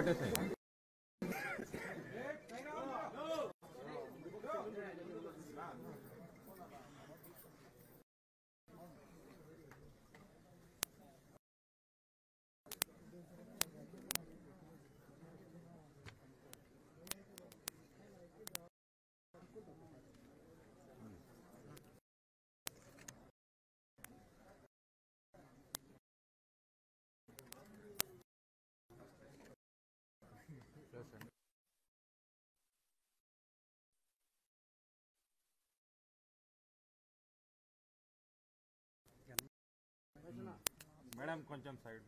पटे थे మేడం కొంచెం సైడ్